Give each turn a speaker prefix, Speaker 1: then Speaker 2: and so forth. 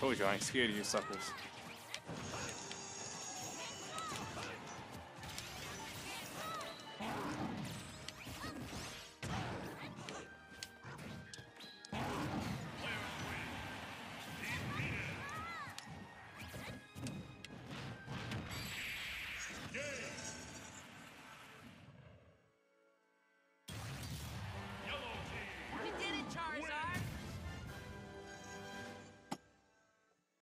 Speaker 1: Told you, I ain't scared of you suckers.